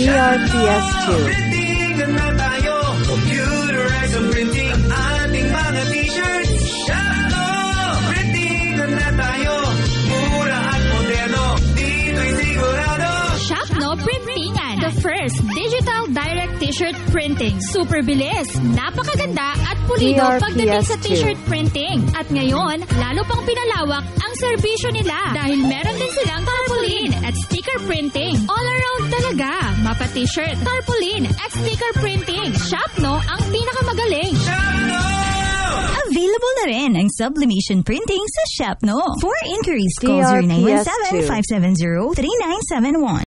DRPS2. Printing na tayo. Computerized ang printing ating mga t-shirts. Shopno! Printing na tayo. Mura at moderno. Dito'y sigurado. Shopno Printingan, the first digital direct t-shirt printing. Super bilis, napakaganda at pulido DRPS2. pagdating sa t-shirt printing. At ngayon, lalo pang pinalawak ang serbisyo nila dahil meron din silang tarpaulin at sticker printing. All around talaga. Mapa t-shirt, tarpaulin at sticker printing. Shopno ang pinakamagaling. Shopno! Available na rin ang sublimation printing sa Shopno. For inquiries, call DRPS2. 0917-570-3971.